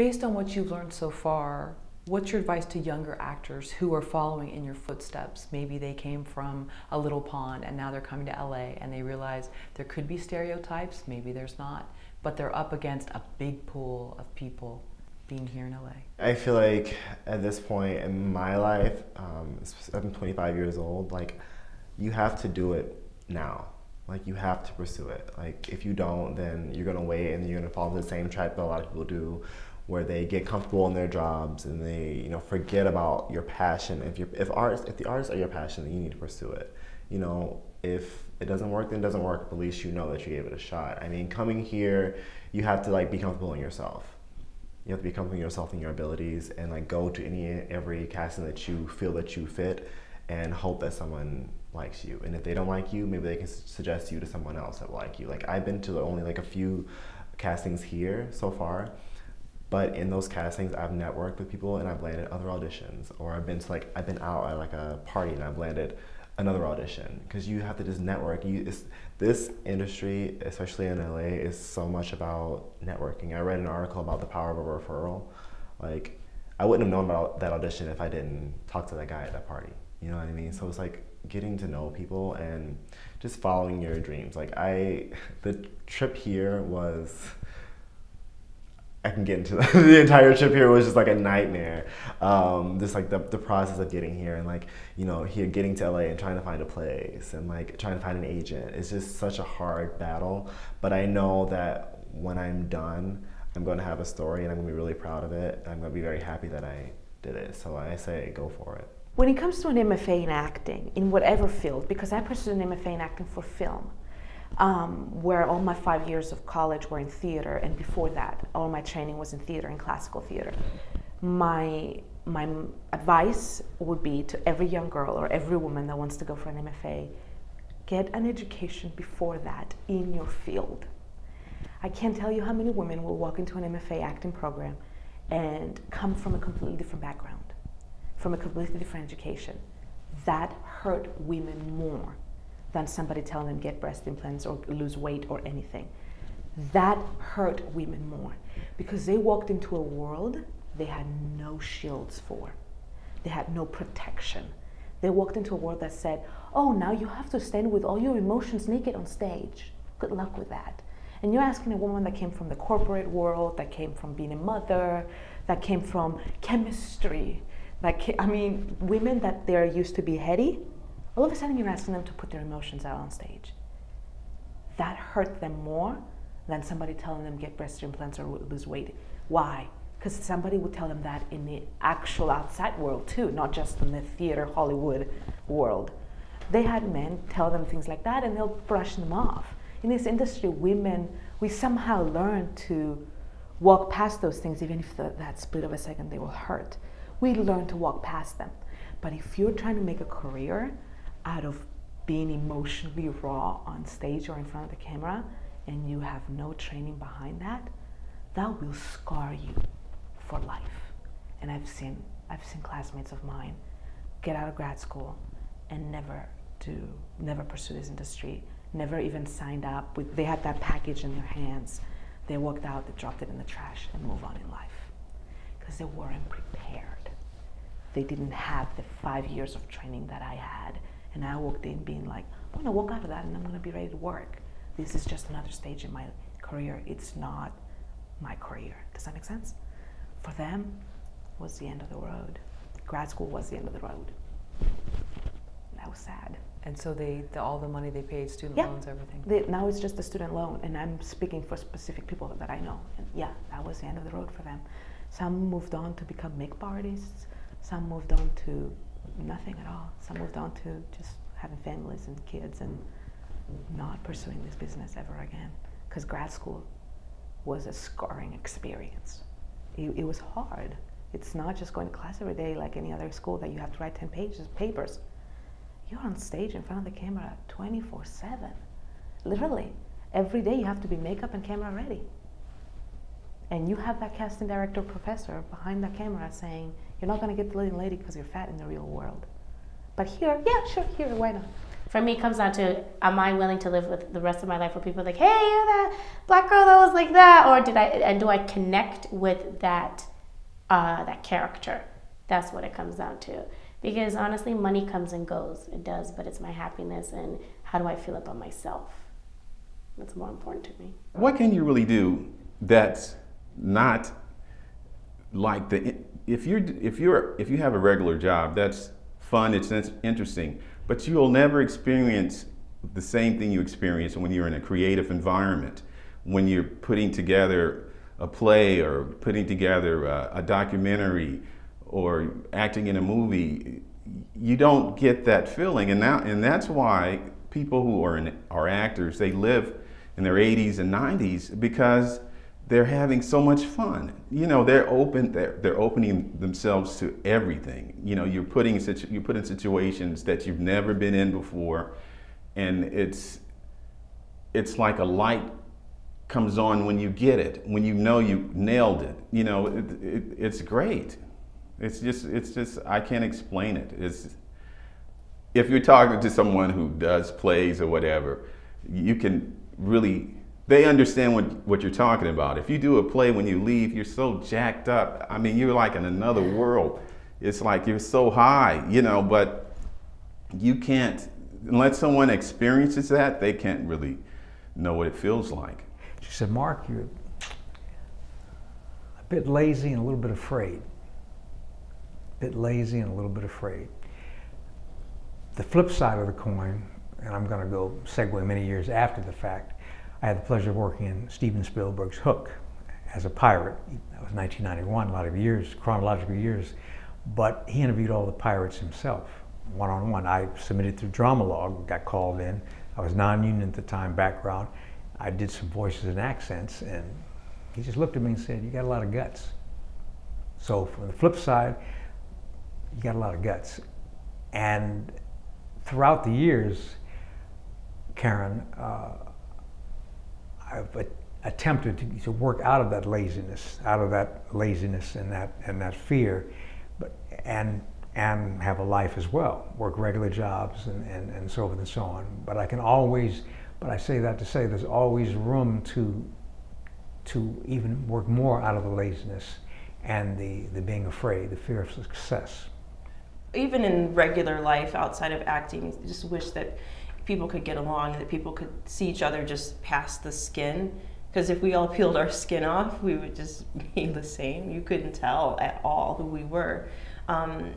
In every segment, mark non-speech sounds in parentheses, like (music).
Based on what you've learned so far, what's your advice to younger actors who are following in your footsteps? Maybe they came from a little pond and now they're coming to LA and they realize there could be stereotypes, maybe there's not, but they're up against a big pool of people being here in LA. I feel like at this point in my life, um, I'm 25 years old, like you have to do it now. Like you have to pursue it. Like if you don't, then you're gonna wait and you're gonna into the same trap that a lot of people do, where they get comfortable in their jobs and they you know forget about your passion. If you if artists if the artists are your passion, then you need to pursue it. You know if it doesn't work, then it doesn't work. At least you know that you gave it a shot. I mean, coming here, you have to like be comfortable in yourself. You have to be comfortable in yourself and your abilities, and like go to any every casting that you feel that you fit, and hope that someone likes you. And if they don't like you, maybe they can suggest you to someone else that will like you. Like I've been to only like a few castings here so far, but in those castings, I've networked with people and I've landed other auditions, or I've been to like I've been out at like a party and I've landed another audition because you have to just network. You this industry, especially in LA, is so much about networking. I read an article about the power of a referral. Like I wouldn't have known about that audition if I didn't talk to that guy at that party. You know what I mean? So it's like getting to know people and just following your dreams. Like I, (laughs) the trip here was. I can get into the, (laughs) the entire trip here was just like a nightmare. Um, just like the, the process of getting here and like, you know, here getting to LA and trying to find a place and like trying to find an agent. It's just such a hard battle. But I know that when I'm done, I'm going to have a story and I'm going to be really proud of it. I'm going to be very happy that I did it. So I say go for it. When it comes to an MFA in acting, in whatever field, because I pursued an MFA in acting for film, um, where all my five years of college were in theater, and before that, all my training was in theater and classical theater. My my advice would be to every young girl or every woman that wants to go for an MFA, get an education before that in your field. I can't tell you how many women will walk into an MFA acting program and come from a completely different background from a completely different education. That hurt women more than somebody telling them get breast implants or lose weight or anything. That hurt women more because they walked into a world they had no shields for. They had no protection. They walked into a world that said, oh, now you have to stand with all your emotions naked on stage. Good luck with that. And you're asking a woman that came from the corporate world, that came from being a mother, that came from chemistry, like, I mean, women that they're used to be heady, all of a sudden you're asking them to put their emotions out on stage. That hurt them more than somebody telling them get breast implants or lose weight. Why? Because somebody would tell them that in the actual outside world too, not just in the theater Hollywood world. They had men tell them things like that and they'll brush them off. In this industry, women, we somehow learn to walk past those things, even if the, that split of a second they will hurt we learn to walk past them. But if you're trying to make a career out of being emotionally raw on stage or in front of the camera and you have no training behind that, that will scar you for life. And I've seen I've seen classmates of mine get out of grad school and never do never pursue this industry, never even signed up with they had that package in their hands. They walked out, they dropped it in the trash and move on in life. Because they weren't prepared they didn't have the five years of training that I had. And I walked in being like, I'm gonna walk out of that and I'm gonna be ready to work. This is just another stage in my career. It's not my career. Does that make sense? For them, was the end of the road. Grad school was the end of the road. That was sad. And so they, the, all the money they paid, student yeah. loans, everything. They, now it's just a student loan, and I'm speaking for specific people that I know. And yeah, that was the end of the road for them. Some moved on to become makeup artists. Some moved on to nothing at all. Some moved on to just having families and kids and not pursuing this business ever again. Because grad school was a scarring experience. It, it, was hard. It's not just going to class every day like any other school that you have to write 10 pages, papers. You're on stage in front of the camera 24 7. Literally. Every day you have to be makeup and camera ready. And you have that casting director professor behind the camera saying, you're not going to get the leading lady because you're fat in the real world. But here, yeah, sure, here, why not? for me, it comes down to am I willing to live with the rest of my life with people like, hey, you're that black girl that was like that, or did I and do I connect with that uh, that character? That's what it comes down to. Because honestly, money comes and goes. It does, but it's my happiness and how do I feel about myself. That's more important to me. What can you really do that's not like the if you're if you're if you have a regular job that's fun it's interesting but you'll never experience the same thing you experience when you're in a creative environment, when you're putting together a play or putting together a, a documentary or acting in a movie. You don't get that feeling, and now and that's why people who are in, are actors they live in their 80s and 90s because they're having so much fun. You know, they're open. They're, they're opening themselves to everything. You know, you're putting you put in situations that you've never been in before, and it's it's like a light comes on when you get it, when you know you nailed it. You know, it, it, it's great. It's just it's just I can't explain it. It's if you're talking to someone who does plays or whatever, you can really they understand what, what you're talking about. If you do a play when you leave, you're so jacked up. I mean, you're like in another world. It's like you're so high, you know, but you can't, unless someone experiences that, they can't really know what it feels like. She said, Mark, you're a bit lazy and a little bit afraid. A bit lazy and a little bit afraid. The flip side of the coin, and I'm going to go segue many years after the fact, I had the pleasure of working in Steven Spielberg's Hook as a pirate. That was 1991, a lot of years, chronological years. But he interviewed all the pirates himself, one on one. I submitted through Drama-Logue, got called in. I was non union at the time, background. I did some voices and accents, and he just looked at me and said, You got a lot of guts. So, from the flip side, you got a lot of guts. And throughout the years, Karen, uh, Uh, I've attempted to, to, work out of that laziness, out of that laziness and that and that fear, but and and have a life as well, work regular jobs and, and, and so forth and so on. But I can always, but I say that to say there's always room to to even work more out of the laziness and the, the being afraid, the fear of success. Even in regular life outside of acting, just wish that people could get along, that people could see each other just past the skin. Because if we all peeled our skin off, we would just (laughs) be the same. You couldn't tell at all who we were. Um,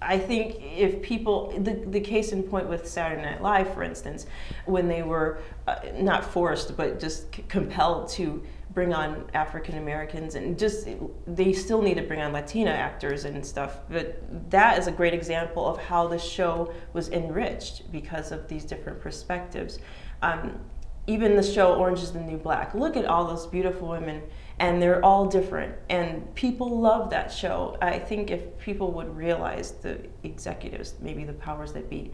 I think if people, the, the case in point with Saturday Night Live, for instance, when they were uh, not forced, but just compelled to bring on African Americans and just they still need to bring on Latina actors and stuff. But that is a great example of how the show was enriched because of these different perspectives. Um, even the show Orange is the New Black. Look at all those beautiful women, and they're all different. And people love that show. I think if people would realize the executives, maybe the powers that be,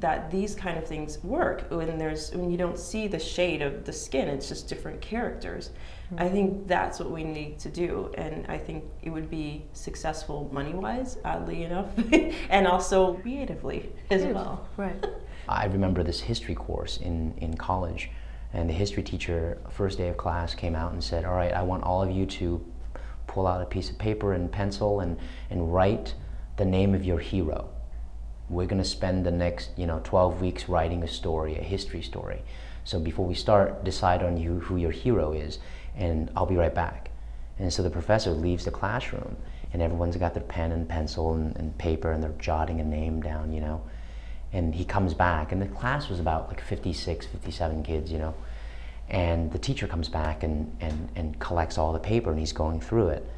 that these kind of things work when there's when you don't see the shade of the skin it's just different characters mm-hmm. i think that's what we need to do and i think it would be successful money wise oddly enough (laughs) and also creatively as well right i remember this history course in in college and the history teacher first day of class came out and said all right i want all of you to pull out a piece of paper and pencil and and write the name of your hero we're going to spend the next you know 12 weeks writing a story a history story. So before we start decide on you who your hero is and i'll be right back. And so the professor leaves the classroom and everyone's got their pen and pencil and, and paper and they're jotting a name down you know. And he comes back and the class was about like 56 57 kids you know. And the teacher comes back and, and, and collects all the paper and he's going through it.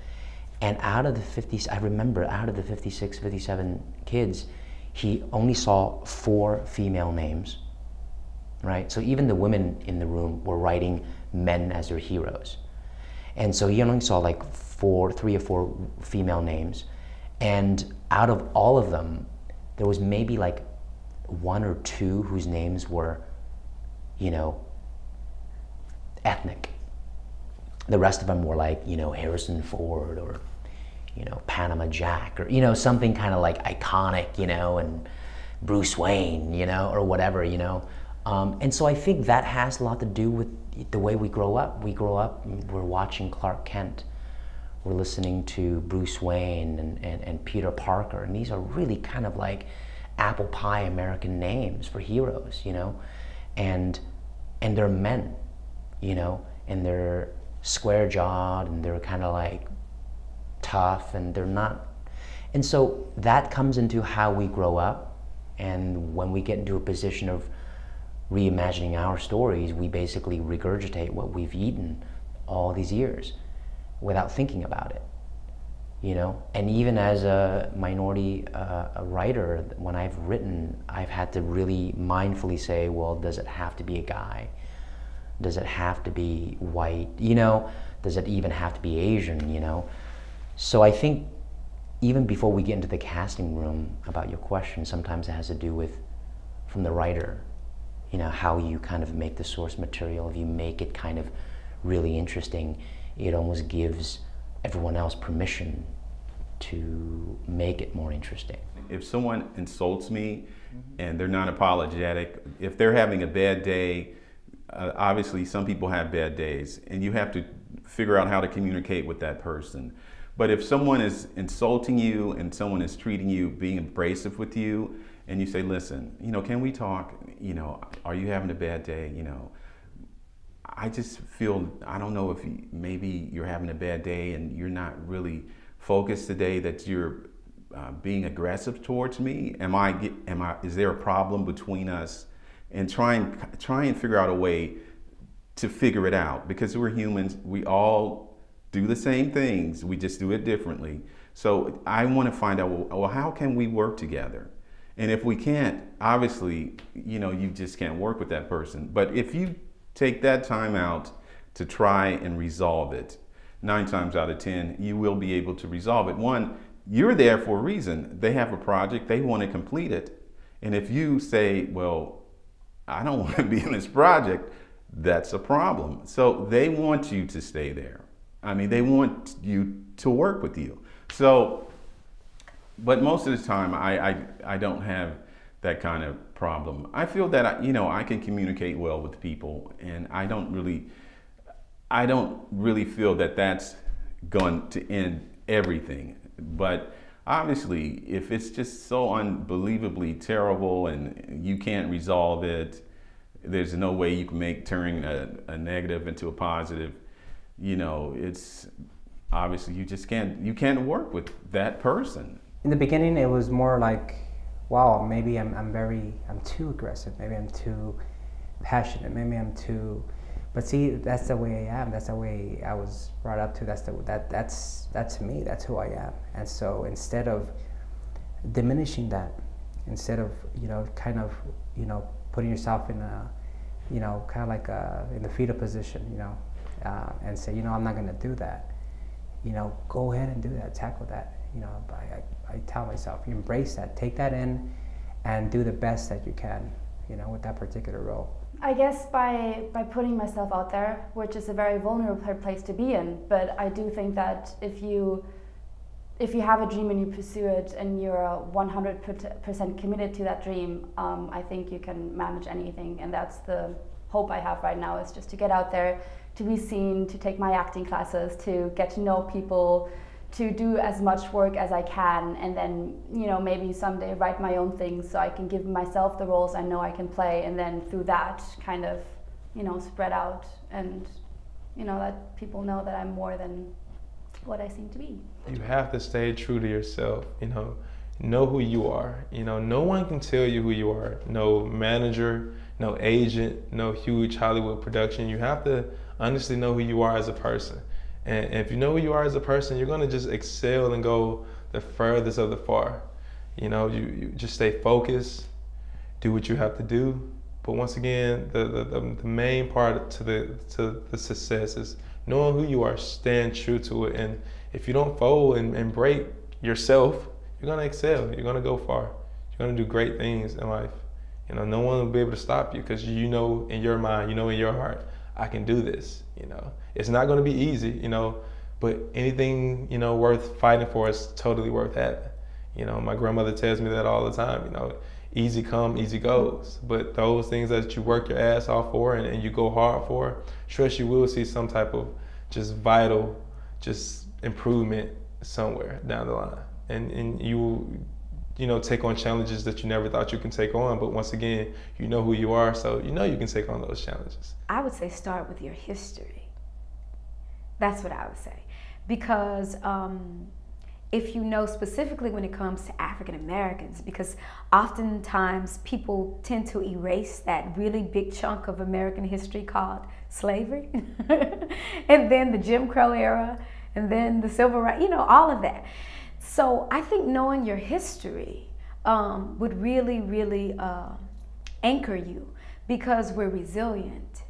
And out of the 50 i remember out of the 56 57 kids he only saw four female names, right? So even the women in the room were writing men as their heroes. And so he only saw like four, three or four female names. And out of all of them, there was maybe like one or two whose names were, you know, ethnic. The rest of them were like, you know, Harrison Ford or you know, Panama Jack or, you know, something kind of like iconic, you know, and Bruce Wayne, you know, or whatever, you know. Um, and so I think that has a lot to do with the way we grow up. We grow up, we're watching Clark Kent, we're listening to Bruce Wayne and, and, and Peter Parker, and these are really kind of like apple pie American names for heroes, you know, and and they're men, you know, and they're square jawed and they're kind of like tough and they're not, and so that comes into how we grow up, and when we get into a position of reimagining our stories, we basically regurgitate what we've eaten all these years without thinking about it you know? And even as a minority uh, a writer when i've written i've had to really mindfully say well does it have to be a guy? Does it have to be white? You know does it even have to be asian you know so i think even before we get into the casting room about your question sometimes it has to do with from the writer you know how you kind of make the source material if you make it kind of really interesting it almost gives everyone else permission to make it more interesting. If someone insults me and they're not apologetic, if they're having a bad day, uh, obviously some people have bad days and you have to figure out how to communicate with that person. But if someone is insulting you and someone is treating you, being abrasive with you, and you say, listen, you know, can we talk? You know, are you having a bad day? You know, I just feel, I don't know if maybe you're having a bad day and you're not really focused today that you're uh, being aggressive towards me. Am I, am I, is there a problem between us? And try and, try and figure out a way to figure it out because we're humans. We all do the same things. We just do it differently. So I want to find out, well, well how can we work together? And if we can't, obviously, you know, you just can't work with that person. But if you Take that time out to try and resolve it. Nine times out of 10, you will be able to resolve it. One, you're there for a reason. They have a project, they want to complete it. And if you say, well, I don't (laughs) want to be in this project, that's a problem. So they want you to stay there. I mean, they want you to work with you. So, but most of the time, I, I, I don't have that kind of problem. I feel that I, you know I can communicate well with people, and I don't really, I don't really feel that that's going to end everything. But obviously, if it's just so unbelievably terrible and you can't resolve it, there's no way you can make turning a, a negative into a positive. You know, it's obviously you just can't you can't work with that person. In the beginning, it was more like wow, maybe I'm, I'm very, I'm too aggressive. Maybe I'm too passionate. Maybe I'm too, but see, that's the way I am. That's the way I was brought up to. That's the, that, that's, that's me. That's who I am. And so instead of diminishing that, instead of, you know, kind of, you know, putting yourself in a, you know, kind of like a, in the fetal position, you know, uh, and say, you know, I'm not going to do that. You know, go ahead and do that. Tackle that you know, I, I tell myself, embrace that, take that in, and do the best that you can, you know, with that particular role. I guess by by putting myself out there, which is a very vulnerable place to be in, but I do think that if you if you have a dream and you pursue it and you're 100% committed to that dream, um, I think you can manage anything, and that's the hope I have right now is just to get out there, to be seen, to take my acting classes, to get to know people, to do as much work as I can and then you know maybe someday write my own things so I can give myself the roles I know I can play and then through that kind of you know spread out and you know let people know that I'm more than what I seem to be. You have to stay true to yourself, you know. Know who you are. You know, no one can tell you who you are. No manager, no agent, no huge Hollywood production. You have to honestly know who you are as a person. And if you know who you are as a person, you're going to just excel and go the furthest of the far. You know, you, you just stay focused, do what you have to do. But once again, the, the, the main part to the, to the success is knowing who you are, stand true to it. And if you don't fold and, and break yourself, you're going to excel. You're going to go far. You're going to do great things in life. You know, no one will be able to stop you because you know in your mind, you know in your heart, I can do this. You know, it's not going to be easy. You know, but anything you know worth fighting for is totally worth having. You know, my grandmother tells me that all the time. You know, easy come, easy goes. But those things that you work your ass off for and, and you go hard for, trust you will see some type of just vital, just improvement somewhere down the line. And and you you know, take on challenges that you never thought you can take on. But once again, you know who you are, so you know you can take on those challenges. I would say start with your history. That's what I would say. Because um, if you know specifically when it comes to African Americans, because oftentimes people tend to erase that really big chunk of American history called slavery, (laughs) and then the Jim Crow era, and then the civil rights, you know, all of that. So I think knowing your history um, would really, really uh, anchor you because we're resilient.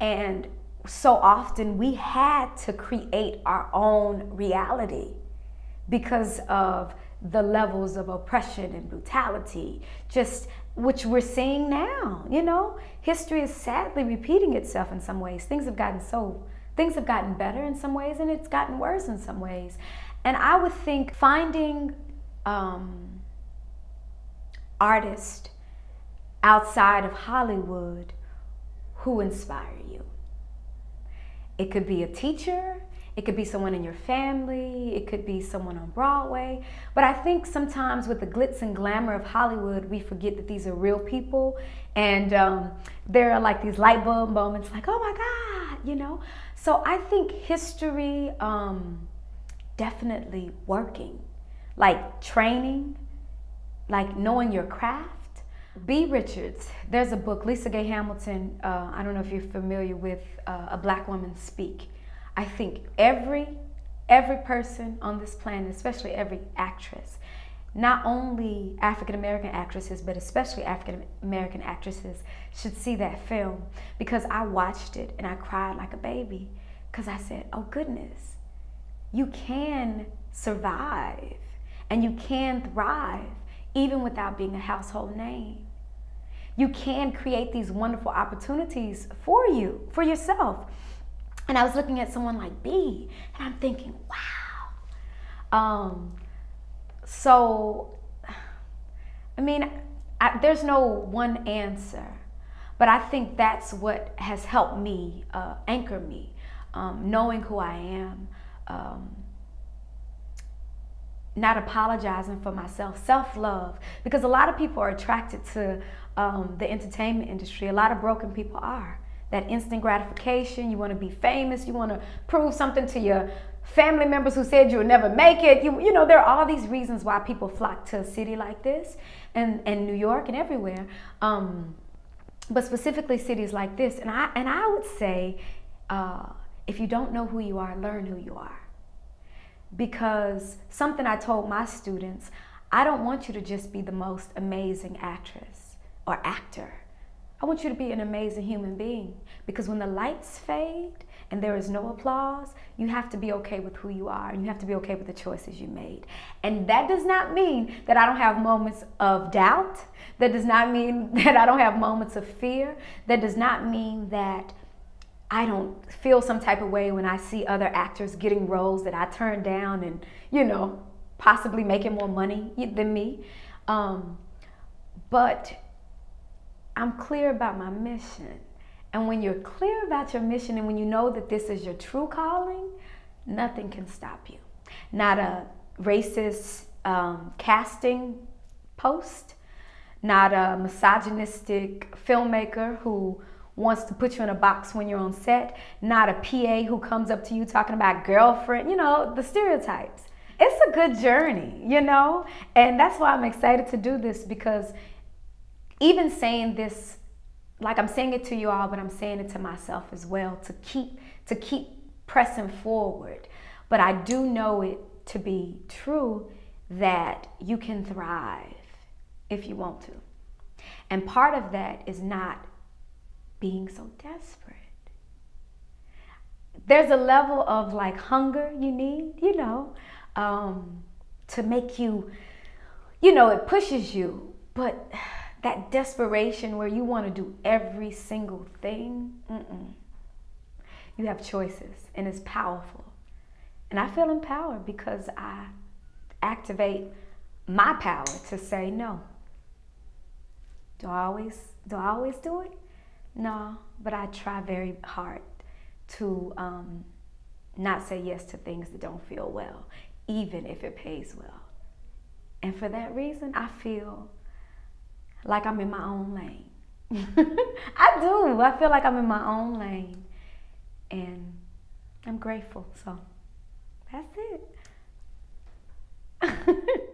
And so often we had to create our own reality because of the levels of oppression and brutality, just which we're seeing now. You know, history is sadly repeating itself in some ways. Things have gotten so, things have gotten better in some ways, and it's gotten worse in some ways. And I would think finding um, artists outside of Hollywood who inspire you. It could be a teacher, it could be someone in your family, it could be someone on Broadway. But I think sometimes with the glitz and glamour of Hollywood, we forget that these are real people. And um, there are like these light bulb moments like, oh my God, you know? So I think history um, definitely working, like training, like knowing your craft. Beah Richards, there's a book, LisaGay Hamilton, uh, I don't know if you're familiar with uh, A Black Woman Speak. I think every every person on this planet, especially every actress, not only African American actresses, but especially African American actresses, should see that film because I watched it and I cried like a baby because I said, oh goodness, you can survive and you can thrive even without being a household name. You can create these wonderful opportunities for you, for yourself. And I was looking at someone like Beah, and I'm thinking, wow. Um, so, I mean, I, there's no one answer, but I think that's what has helped me uh, anchor me, um, knowing who I am. Um, not apologizing for myself, self love, because a lot of people are attracted to um, the entertainment industry. A lot of broken people are that instant gratification. You want to be famous. You want to prove something to your family members who said you would never make it. You, you know, there are all these reasons why people flock to a city like this and, and New York and everywhere. Um, but specifically cities like this. And I, and I would say, uh, if you don't know who you are, learn who you are. Because something I told my students, I don't want you to just be the most amazing actress or actor. I want you to be an amazing human being because when the lights fade and there is no applause, you have to be okay with who you are and you have to be okay with the choices you made. And that does not mean that I don't have moments of doubt. That does not mean (laughs) that I don't have moments of fear. That does not mean that I don't feel some type of way when I see other actors getting roles that I turn down and, you know, possibly making more money than me. Um, but I'm clear about my mission. And when you're clear about your mission and when you know that this is your true calling, nothing can stop you. Not a racist um, casting post, not a misogynistic filmmaker who wants to put you in a box when you're on set, not a PA who comes up to you talking about girlfriend, you know, the stereotypes. It's a good journey, you know? And that's why I'm excited to do this because even saying this, like I'm saying it to you all, but I'm saying it to myself as well to keep to keep pressing forward. But I do know it to be true that you can thrive if you want to. And part of that is not being so desperate. There's a level of like hunger you need, you know, um, to make you, you know, it pushes you, but that desperation where you want to do every single thing, mm-mm. you have choices and it's powerful. And I feel empowered because I activate my power to say no. Do I always do I always do it? No, but I try very hard to um, not say yes to things that don't feel well, even if it pays well. And for that reason, I feel like I'm in my own lane. (laughs) I do. I feel like I'm in my own lane. And I'm grateful. So that's it. (laughs)